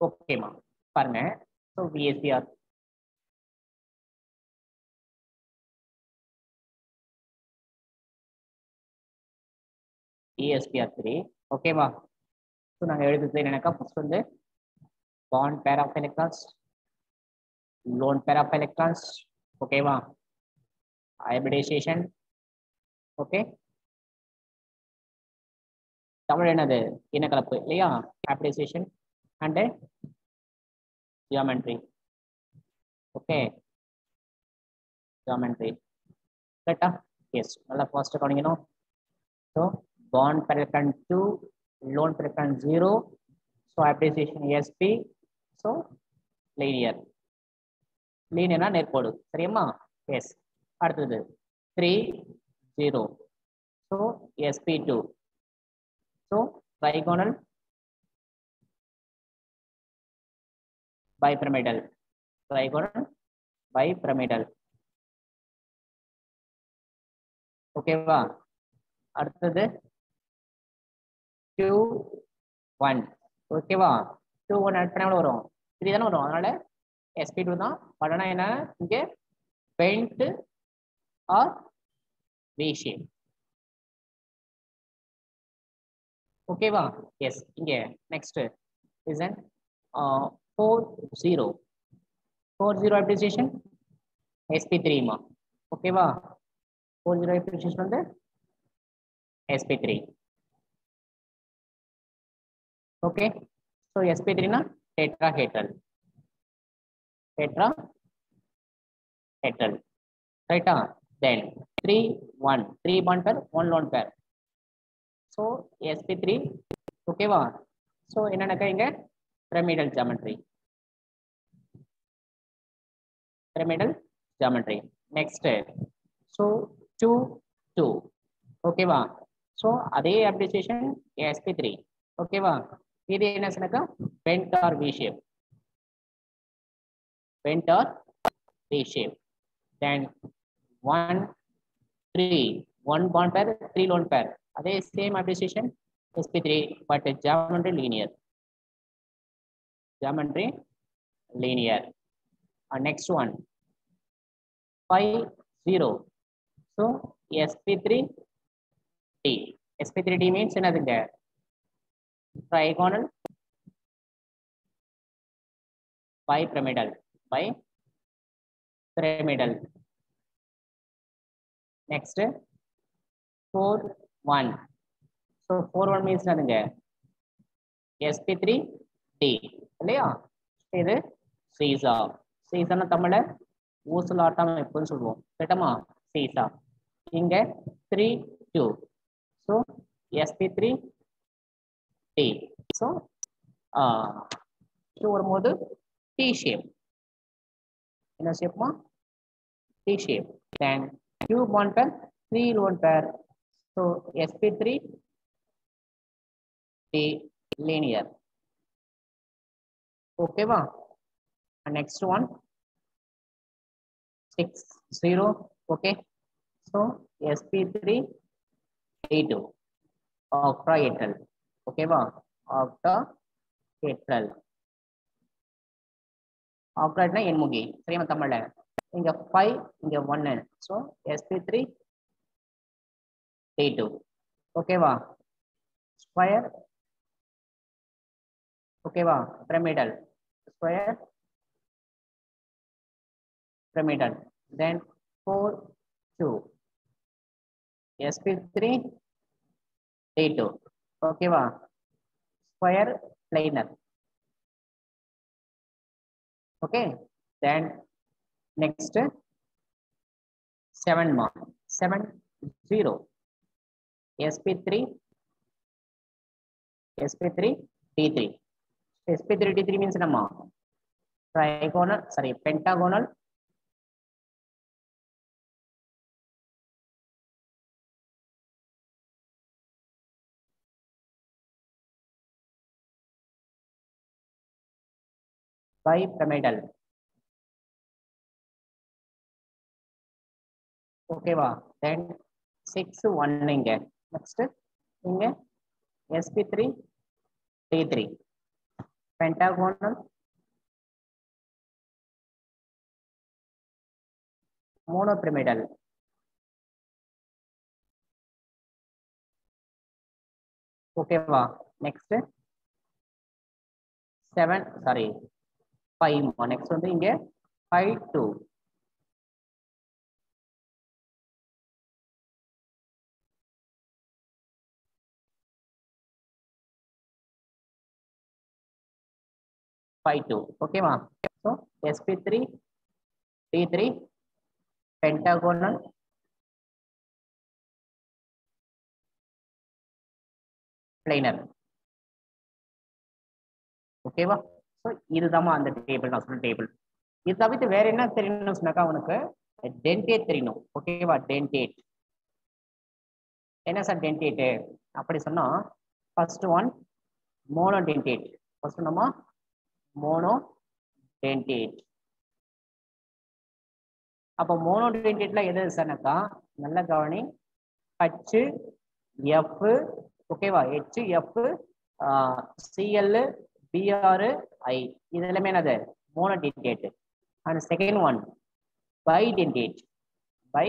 ஓகேம்மா பாருங்க. So VSEPR ESPR three ஓகேவா ஸோ நாங்கள் எழுதுறது என்னக்கா ஃபஸ்ட் வந்து bond pair of electrons lone pair of electrons ஓகேவா ஹைபிரிடைசேஷன் ஓகே தமிழ் என்னது? இனக்கலப்பு இல்லையா? Hybridisation and geometry okay geometry கரெக்டா எஸ் நல்லா ஃபாஸ்ட்டாக கவனிக்கணும் so bond per electron 2, loan per electron 0. So appreciation SP. So linear. லீனியர்னா நேர்கோடு சரியாம்மா எஸ் அடுத்தது three zero so SP two so trigonal bipyramidal trigonal ஓகேவா அடுத்தது டூ ஒன் ஓகேவா டூ ஒன் ஆட் வரும்? த்ரீ தானே வரும். அதனால எஸ்பி டூ தான். படனா என்ன? இங்கே பெயிண்ட் ஆர் வி ஷேப் ஓகேவா எஸ் இங்கே next is and four zero four zero appreciation SP த்ரீமா ஓகேவா ஃபோர் ஜீரோ அப்ரிசியேஷன் வந்து sp3 okay so sp3 na tetrahedral tetrahedral right ah then 3 1 3 bond pair 1 lone pair so sp3 okay va so என்னன்னாக்கா இங்க pyramidal geometry pyramidal geometry next. So 2 2 ஓகேவா so அதே application SP three ஓகேவா இது என்ன சொன்னாக்கா bent or V shape bent or V shape then one three one bond pair three lone pair அதே same application SP three but geometry linear geometry linear next one five zero so SP three D. sp3d means என்னதுங்க trigonal bipyramidal bipyramidal next 4 1 so 4 1 means என்னதுங்க sp3d இல்லையா? இது seesaw. சீசான தமிழ ஊசலாட்டம் எப்படின்னு சொல்லுவோம். கேட்டமா? Seesaw. இங்க three two so SP three D so two வரும்போது டி ஷேப் என்ன ஷேப்மா T shape then Q bond pair three lone pair so SP three D linear ஓகேவா next one six zero okay so SP three eight two octahedral ஓகேவா ஆக்டா எட்டல் ஆக்டாட்னா என்முகி சரியா தமிழ்ல? இங்க five இங்க ஒன்னு so SP three eight two ஓகேவா square ஓகேவா pyramidal square pyramidal then 4 2 sp3 a2 ஓகேவா square planar okay then next seven மா seven zero SP three SP three D three SP three D three means என்னம்மா trigonal sorry pentagonal bipyramidal ஓகேவா then six one இங்க. Next இங்க SP three D three pentagonal. Monopyramidal ஓகேவா next seven sorry five next வந்து இங்கே five two five two ஓகேவா so SP three D three pentagonal planar ஓகேவா so இதுதாம்மா அந்த டேபிள் நான் சொல்ற டேபிள் இது தவிர்த்து வேற என்ன தெரியணும்னு சொன்னாக்கா அவனுக்கு டென்டேட் தெரியணும் ஓகேவா டென்டேட் என்ன சார் டென்டேட்டு அப்படி சொன்னா first one monodentate first நம்ம மோனோடென்டேட் அப்போ மோனோடென்டேட்ல எது சார்னாக்கா நல்ல கவனி. ஹச் எஃப் ஓகேவா H F C L B R எல்லாமே என்னது? Monodentate and second one bidentate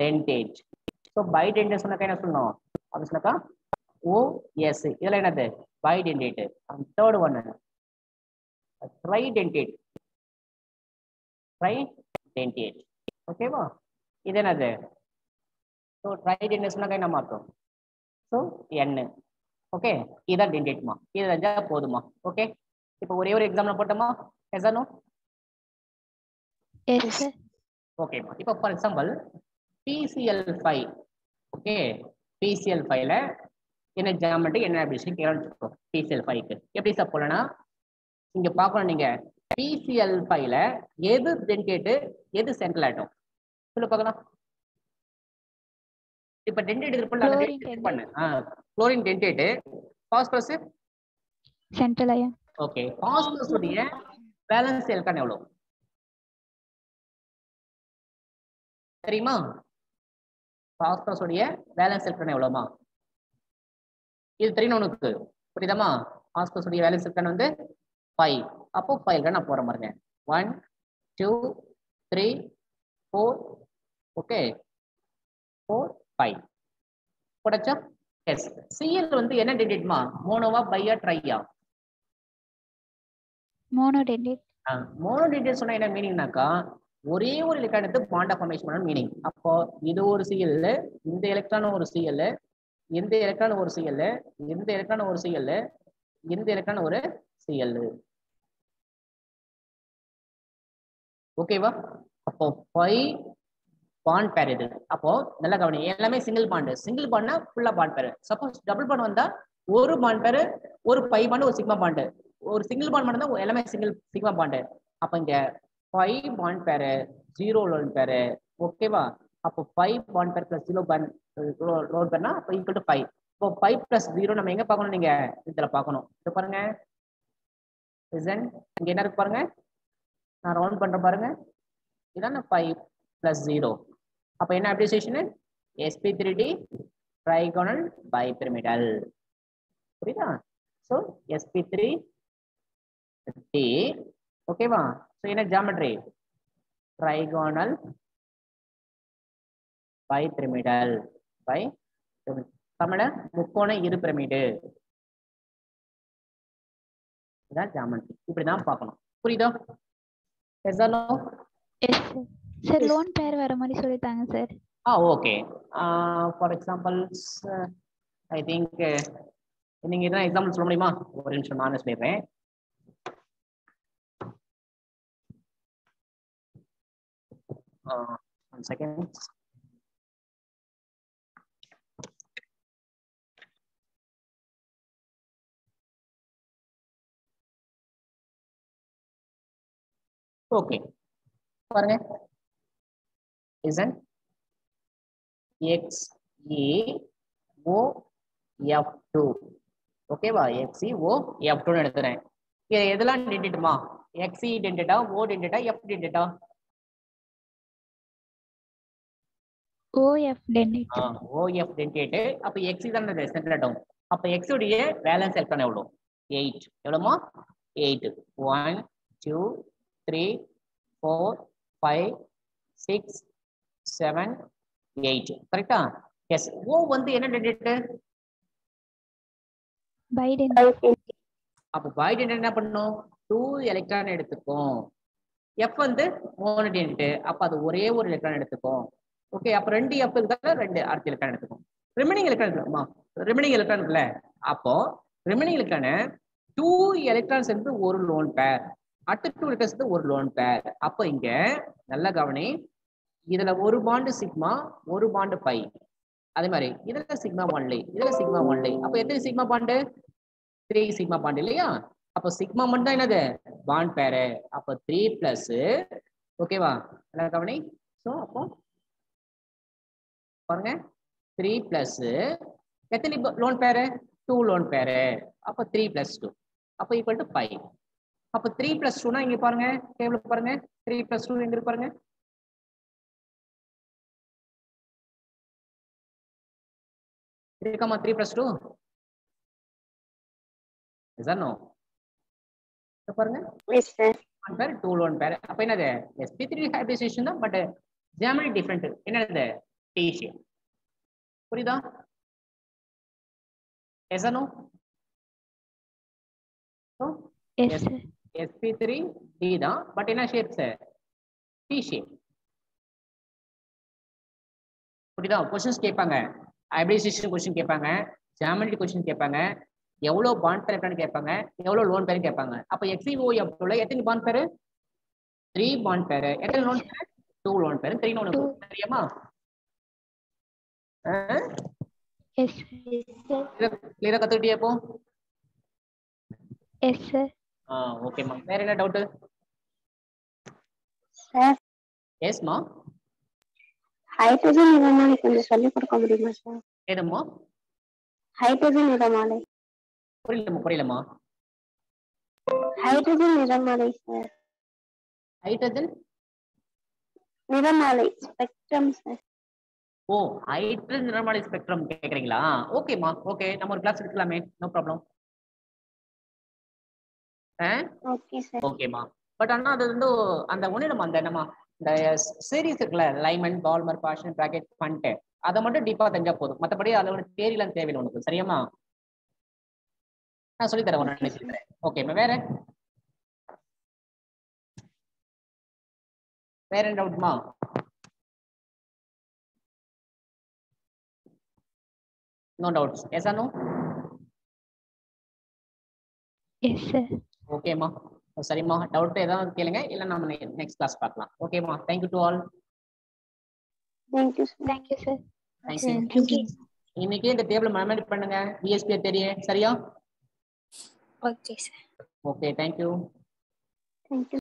bidentate so bidentate சொன்னாக்கா என்ன சொல்லணும் அப்படி சொன்னாக்கா ஓ எஸ் என்னது? And third one tridentate tridentate ஓகேவா இது என்னது? ஸோ ட்ரை சொன்னாக்கா என்ன மாற்றும் ஸோ என் ஓகே இதான் டென்டேட்மா இது தெரிஞ்சா போதுமா ஓகே இப்போ ஒரே ஒரு எக்ஸாம்பிள் போட்டோமா? சார் ஓகேம்மா இப்போ for example PCL five okay PCL ஃபைவ்ல என்ன ஜாமெண்ட்ரி என்ன அப்படின்னு கேட்கணும் பிசிஎல் ஃபைவ்க்கு எப்படி சார் போலனா இங்க பார்க்கணும் நீங்க. பிசிஎல் ஃபைவ்ல எது டென்டேட்டு எது சென்ட்ரல் ஆட்டம் சொல்லு பார்க்கலாம். இப்ப டென்டேட் இருக்குல்ல பண்ணு. ஆ chlorine dentate phosphorus central ion okay phosphorus உடைய பேலன்ஸ் எல்கான் எவ்வளவு? தெரியுமா? பாஸ்பரஸ் உடைய பேலன்ஸ் எல்கான் எவ்வளவுமா? இது தெரியணும் உனக்கு புரியுதாமா உடைய பேலன்ஸ் எல்கான் வந்து ஃபைவ் அப்போ ஃபைவ் நான் போற பாருங்க one two three four okay four five போடச்சா S CL வந்து என்ன டென்டேட்மா மோனோவா பையா ட்ரையா மோனோ டென்டேட் மோனோ டீடைல் சொன்னா என்ன மீனிங்னாக்கா ஒரே ஒரு எலக்ட்ரான் எடுத்து பாண்டா ஃபார்மேஷன் பண்ண மீனிங் அப்போ இது ஒரு சிஎல் இந்த எலக்ட்ரான் ஒரு சிஎல் எந்த எலக்ட்ரான் ஒரு சிஎல் எந்த எலக்ட்ரான் ஒரு சிஎல் எந்த எலக்ட்ரான் ஒரு சிஎல் ஓகேவா அப்போ பை பாண்ட் பேர் இது அப்போ நல்லா கவனி எல்லாமே சிங்கிள் பாண்டு சிங்கிள் பாண்ட்னா ஃபுல்லா பாண்ட் பேர் சப்போஸ் டபுள் பாண்ட் வந்தா ஒரு பாண்ட் பேர் ஒரு பை பாண்டு ஒரு சிக்மா பாண்டு ஒரு சிங்கிள் பாண்ட் மட்டும் தான் எல்லாமே சிங்கிள் சிக்மா பாண்டு அப்ப இங்க pi bond pair zero lone pair okay அப்போ five bond pair plus zero பன் லோட் பண்ணா அப்போ ஈக்குவல் டு ஃபைவ் இப்போ ஃபைவ் பிளஸ் ஜீரோ நம்ம எங்க பார்க்கணும் நீங்க? இதுல பார்க்கணும். இது பாருங்க. Listen. இங்க என்ன இருக்கு பாருங்க? நான் ரவுண்ட் பண்றேன் பாருங்க. இதான் ஃபைவ் பிளஸ் ஜீரோ அப்போ என்ன application SP three D trigonal bipyramidal புரியுதா? ஸோ எஸ்பி த்ரீ டி ஓகேவா ஸோ என்ன ஜாமெட்ரி ட்ரைகோனல் பை பிரமிடல் பை தமிழ முக்கோண இரு பிரமிடு. இதான் ஜாமெட்ரி இப்படிதான் பார்க்கணும். புரியுதா? சார். லோன் பேர் வர மாதிரி சொல்லித்தாங்க sir ah okay for example I think நீங்க இதான் எக்ஸாம்பிள் சொல்ல முடியுமா? ஒரு நிமிஷம் நானே சொல்லிடுறேன். ஒன் செகண்ட் ஓகே பாருங்க. Isn't x e o f 2 ஓகேவா x o f 2 எடுத்துறேன். இது எதெல்லாம் டென்டேட்டுமா x e டென்டேட்டா o டென்டேட்டா f டென்டேட்டா OF dentate o f dentate அப்ப x தான் சென்டர் ஆட்டம் அப்ப எக்ஸ் உடைய வேலன்ஸ் எலக்ட்ரான் எவ்வளோ eight எவ்வளோமா eight one two three four five six seven eight கரெக்டா எஸ் ஓ வந்து என்ன டேட்டு அப்போ பைடன் என்ன பண்ணும்? டூ எலக்ட்ரான் எடுத்துக்கும். எஃப் வந்து மூணு டென்ட்டு அப்போ அது ஒரே ஒரு எலக்ட்ரான் எடுத்துக்கும். ஓகே அப்போ ரெண்டு எஃப் இருந்தா ரெண்டு அடுத்த எலக்ட்ரான் எடுத்துக்கும். ரிமைனிங் எலக்ட்ரான் இருக்குமா? ரிமைனிங் எலக்ட்ரான் இருக்குல்ல. அப்போ ரிமைனிங் எலக்ட்ரான டூ எலக்ட்ரான்ஸ் இருந்து ஒரு லோன் பேர் அடுத்த டூ எலக்ட்ரான்ஸ் ஒரு லோன் பேர் அப்போ இங்க நல்ல கவனி. இதுல ஒரு பாண்டு சிக்மா ஒரு பாண்டு பை அதே மாதிரி இதுல சிக்மா ஒன்லி இதுல சிக்மா ஒன்லி அப்போ எத்தனை sigma bond three sigma bond இல்லையா? அப்போ சிக்மா மட்டும் தான் என்னது? பாண்ட் பேரு அப்போ த்ரீ பிளஸ் ஓகேவா நல்லா கவனி. ஸோ அப்போ பாருங்க. த்ரீ பிளஸ் எத்தனை lone pair two lone pair அப்போ த்ரீ பிளஸ் டூ அப்போ ஈக்குவல் டு ஃபைவ் அப்போ த்ரீ பிளஸ் டூனா இங்க பாருங்க டேபிள் பாருங்க த்ரீ பிளஸ் டூ எங்க பாருங்க three comma three plus two Is that no? பாருங்க yes sir 1 pair 2 1 pair அப்ப என்னது sp3 hybridization தான் பட் ஜாமெட்ரி டிஃபரண்ட் என்னது t shape புரியுதா yes or no so yes sir sp3 d தான். பட் என்ன ஷேப் சார் டி ஷேப் புரியுதா? Questions கேட்பாங்க. ஹைபிரிடைசேஷன் கொஸ்டின் கேட்பாங்க. ஜாமெட்ரி கொஸ்டின் கேட்பாங்க. எவ்வளோ பாண்ட் பேர் எப்படின்னு கேட்பாங்க. எவ்வளோ லோன் பேர் கேட்பாங்க. அப்போ எக்ஸ்இஓ எவ்வளோ எத்தனை பாண்ட் பேர் த்ரீ பாண்ட் பேர் எத்தனை lone pair two lone pair three lone தெரியுமா? கிளியரா கத்துக்கிட்டியா இப்போ? எஸ் சார் ஆ ஓகேம்மா வேற என்ன டவுட் சார் எஸ்மா ஹைட்ரஜன் நிறமாலை கொஞ்சம் சொல்லிக் கொடுக்க முடியுமா சார் ஏதும்மா ஹைட்ரஜன் நிறமாலை. புரியலம்மா புரியலம்மா ஹைட்ரஜன் நிறமாலை சார் ஹைட்ரஜன் நிறமாலை ஸ்பெக்ட்ரம் சார் ஓ ஹைட்ரஜன் நிறமாலை ஸ்பெக்ட்ரம் கேக்குறீங்களா? ஓகேம்மா ஓகே நம்ம ஒரு class எடுக்கலாமே. No problem okay sir. ஓகேம்மா பட் ஆனா அது வந்து அந்த ஒண்ணு நம்ம அந்த நம்ம இந்த சீரிஸ் இருக்குல்ல Lyman Balmer Paschen Brackett Pfund அதை மட்டும் டீப்பா தெரிஞ்சா போதும். மத்தபடி அதோட தேரியெல்லாம் தேவையில்லை உனக்கு. சரியாம்மா நான் சொல்லி தரேன் ஒரு நாளைக்கு சொல்லி தரேன். ஓகேம்மா வேற? வேற என்ன டவுட்மா no doubts yes no yes sir ஓகேம்மா. சரிம்மா. டவுட் ஏதாவது கேளுங்க. இல்ல நம்ம நெக்ஸ்ட் கிளாஸ் பார்க்கலாம். ஓகேம்மா. Thank you to all thank you sir thank you sir thank you இன்னைக்கு இந்த டேபிள் மெமரி பண்ணுங்க. பிஎஸ்பி தெரியும். சரியா? Okay sir okay thank you thank you